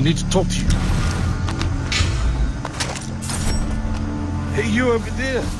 I need to talk to you. Hey, you over there.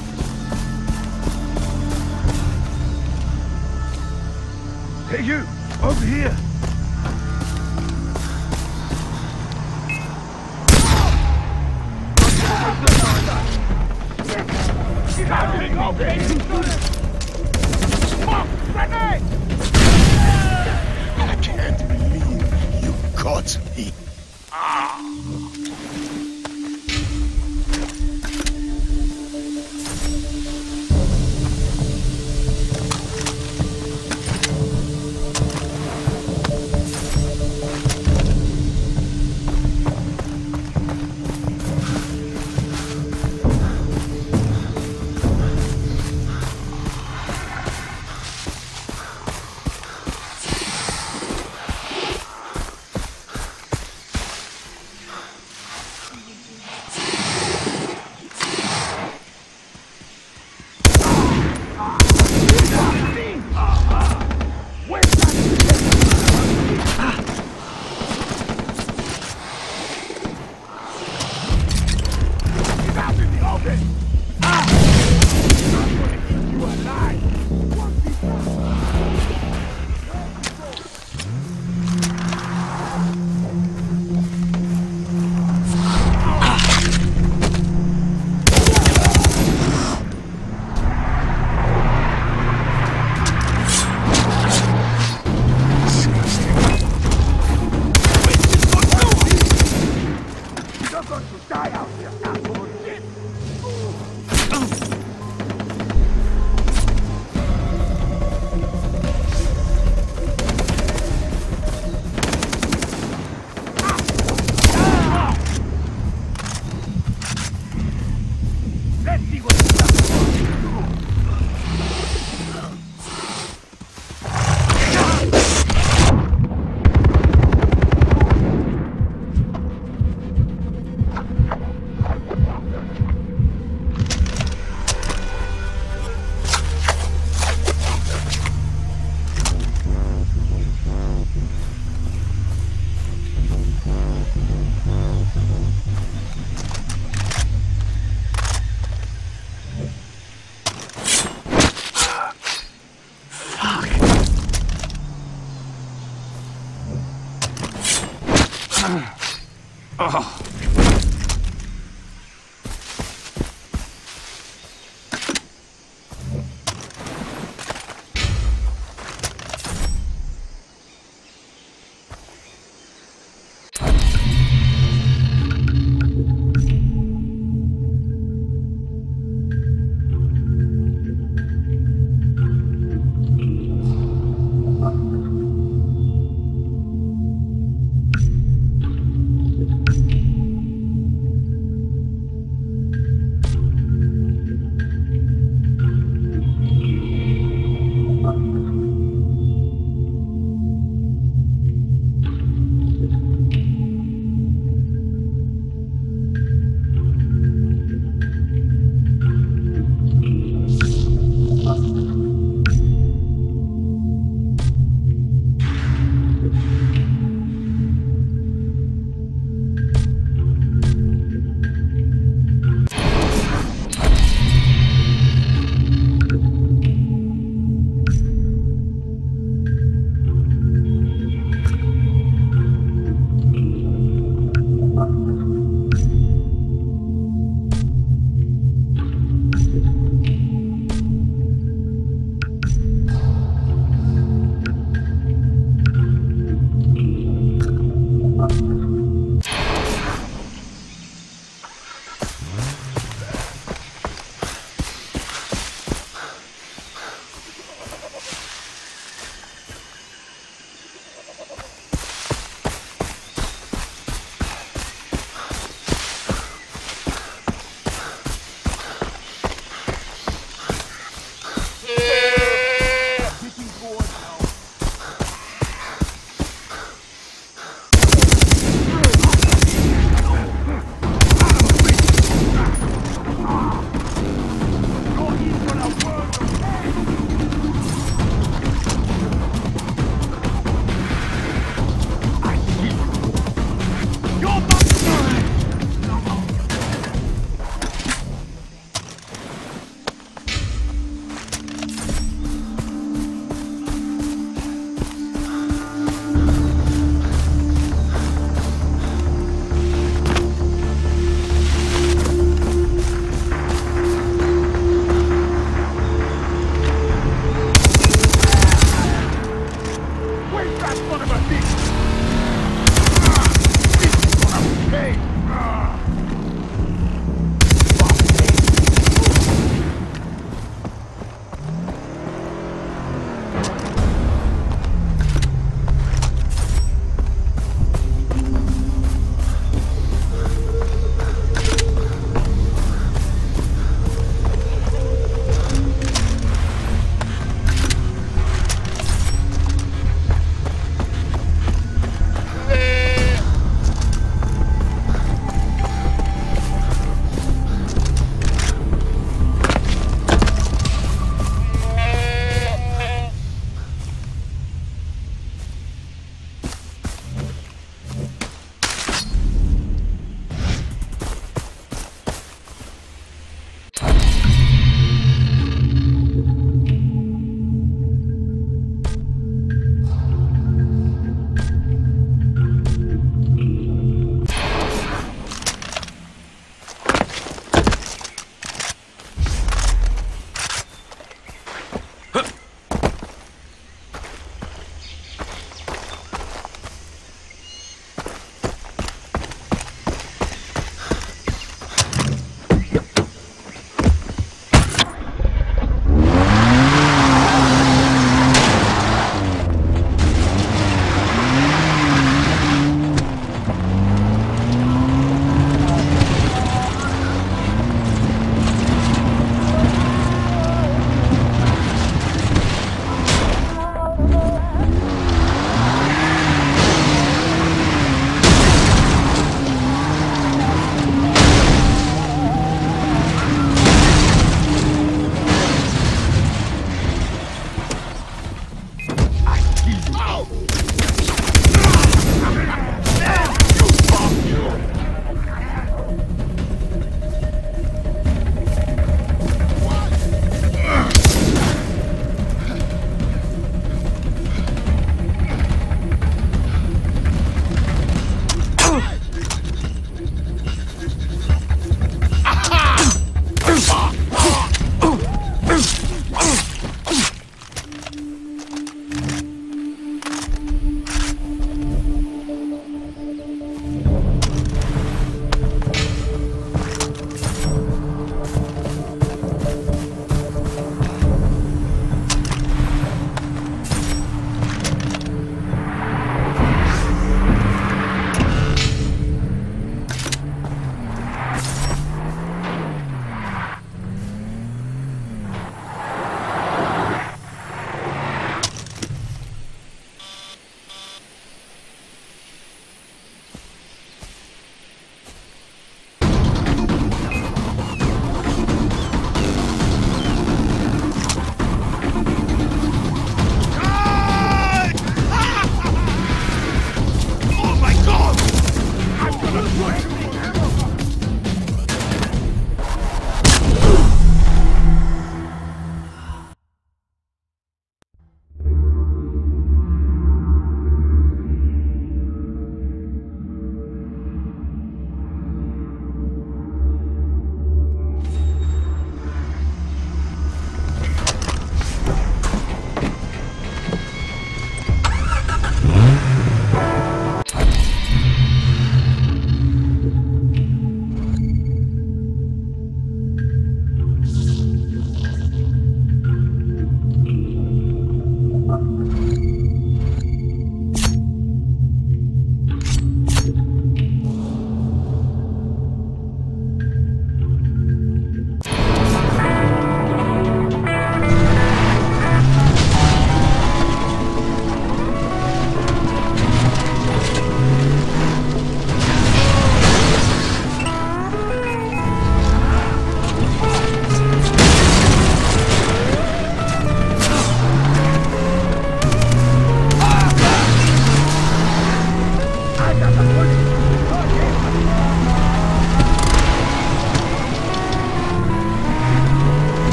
oh.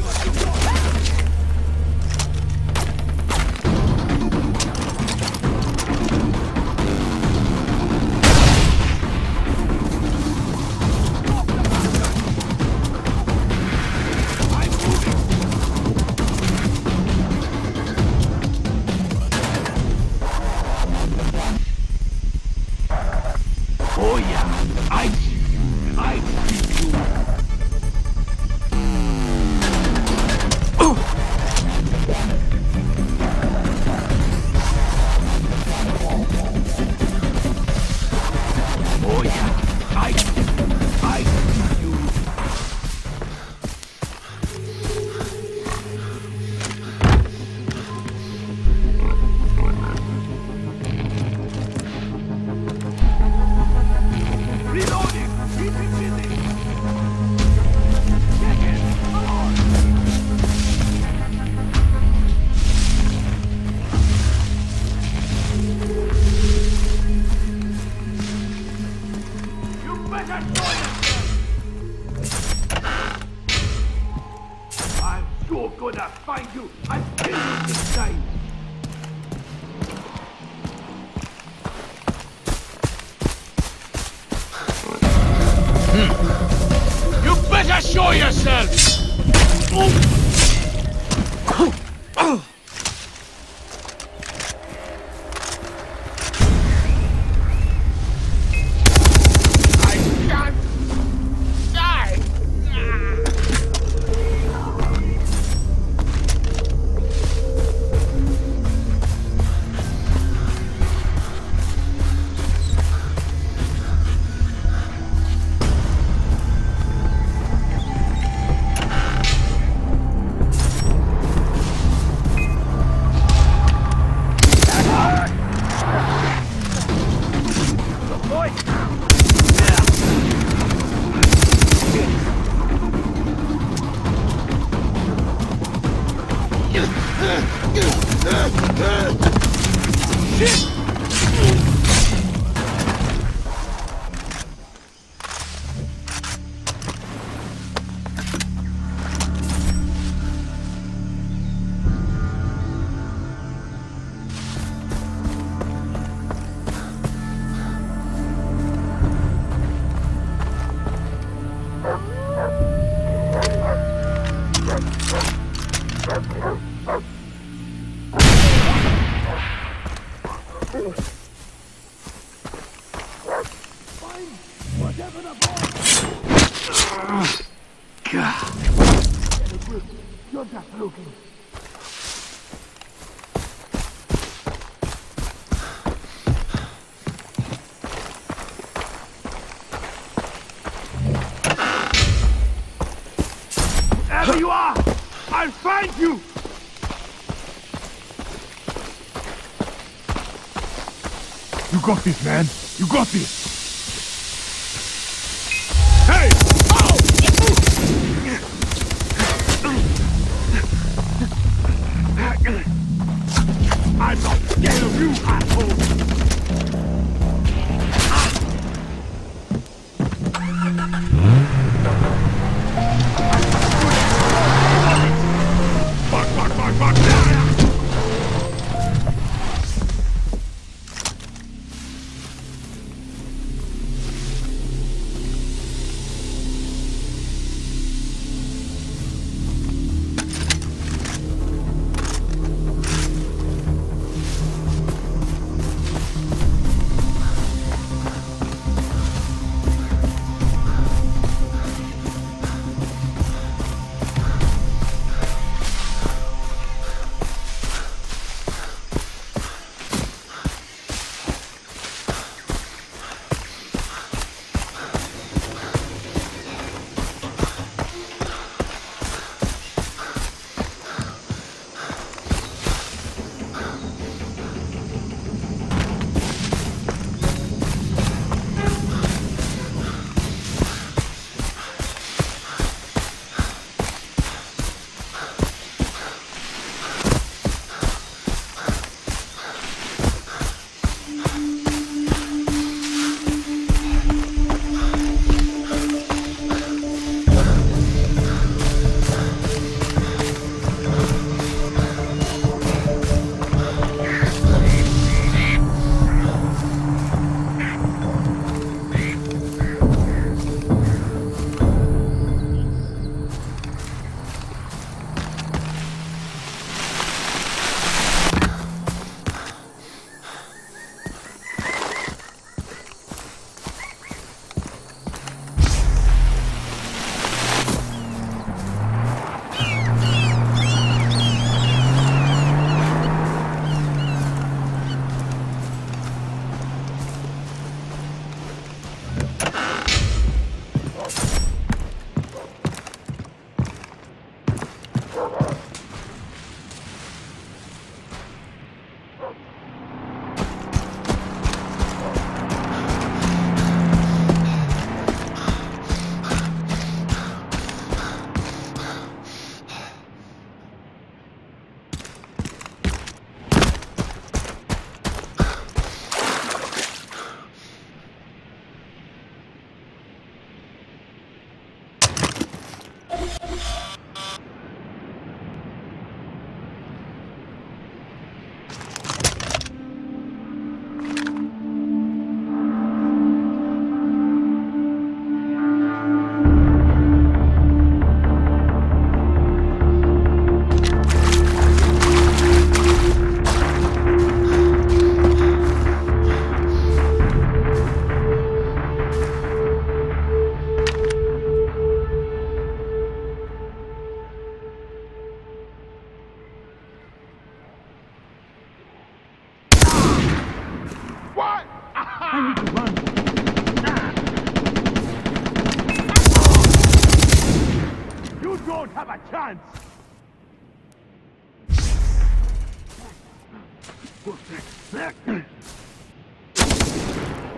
Thank you. I'm so gonna find you and kill you this time! You asshole!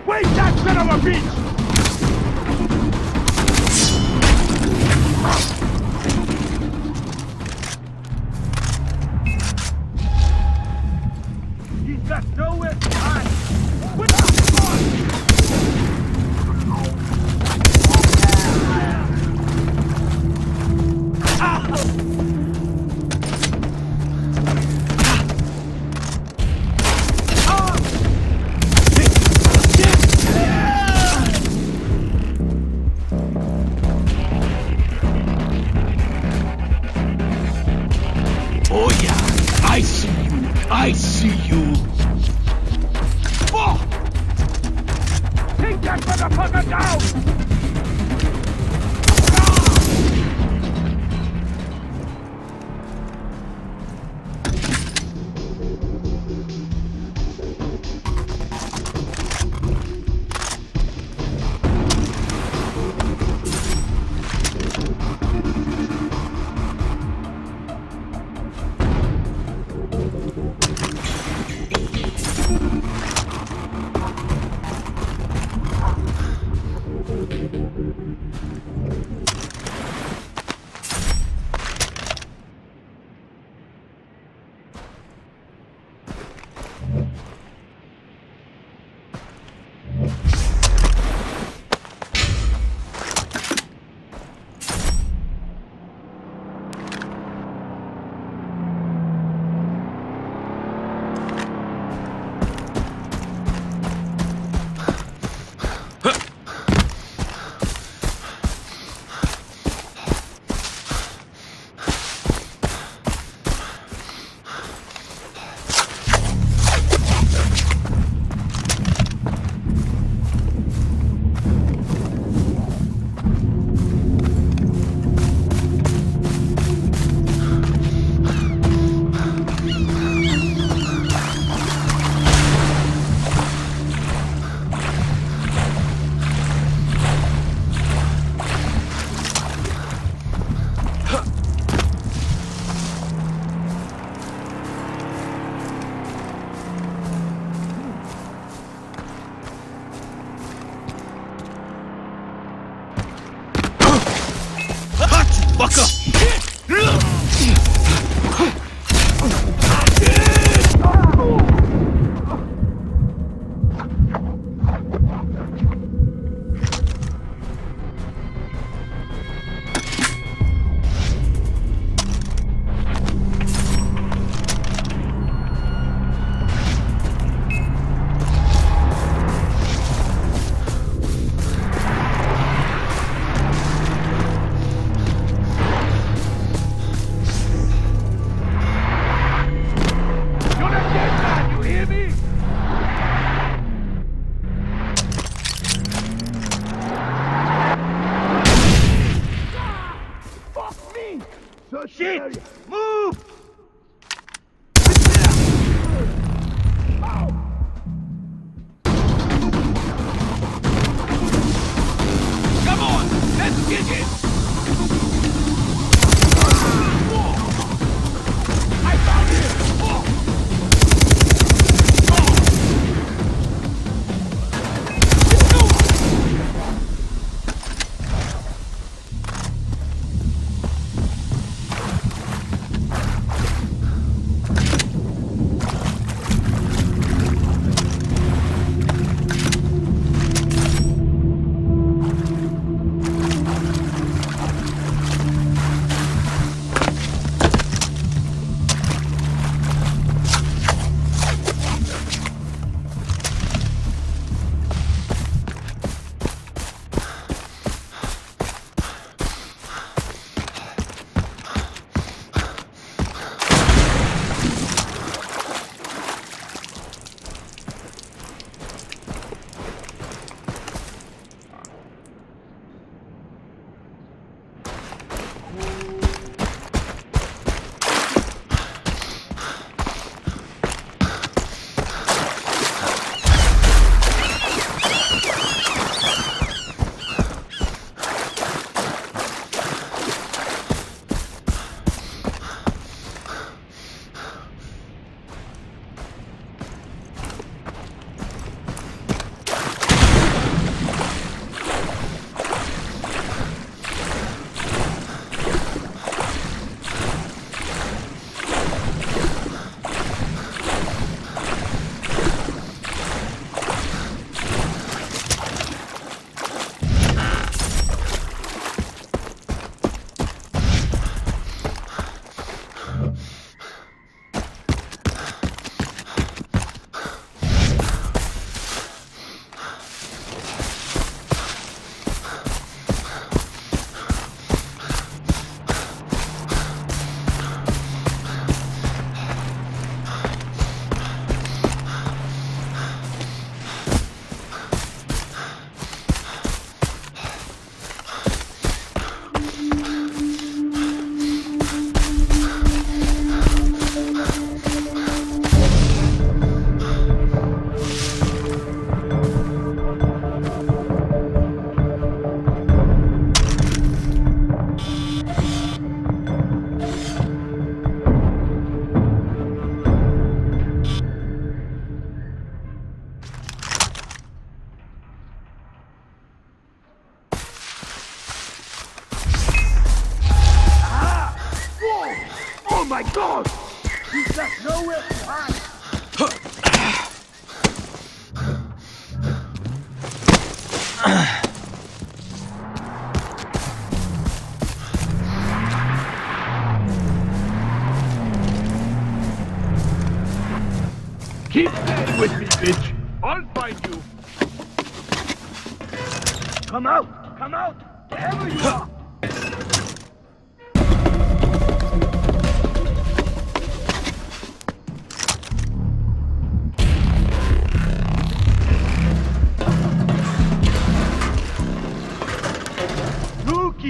Wait, that son of a bitch!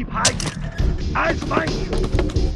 Dieb heißt Eisweinchen.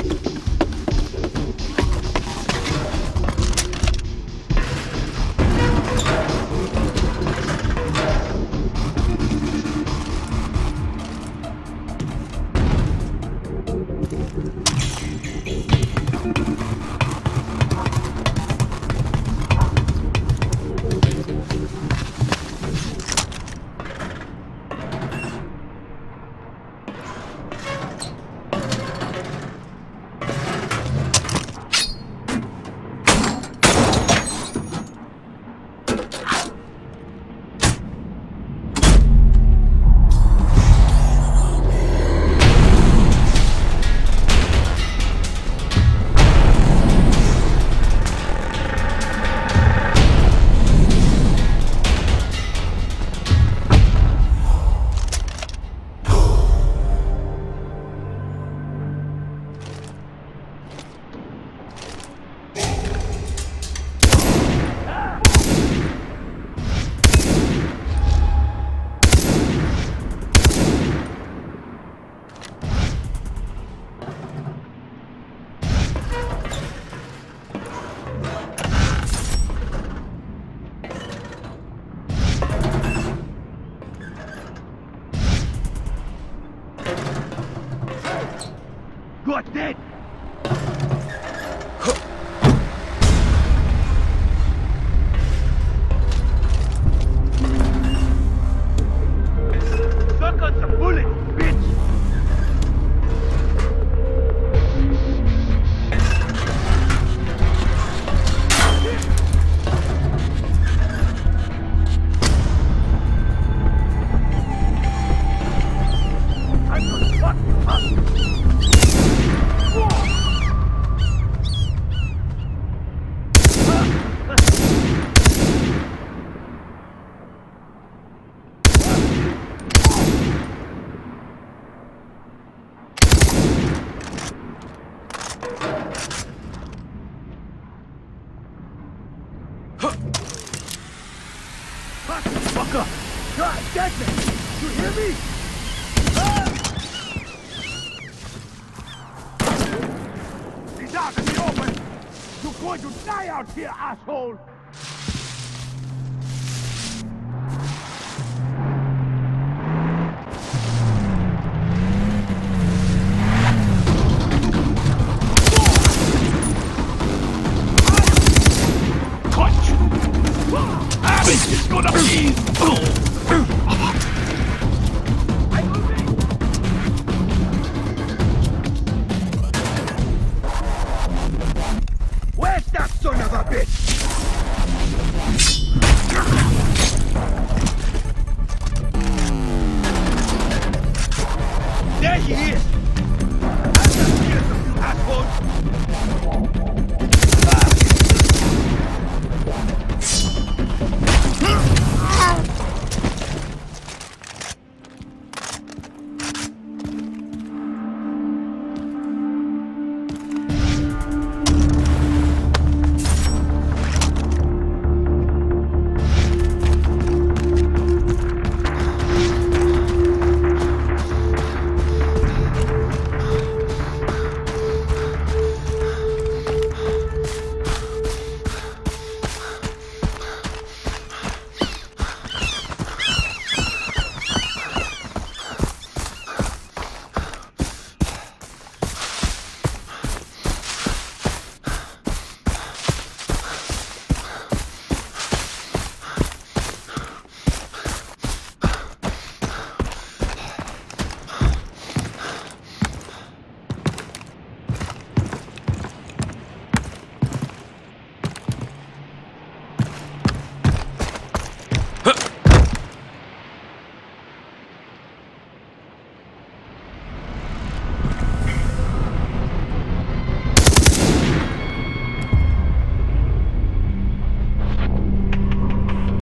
God, damn it! You hear me? Ah! Open! You're going to die out here, asshole!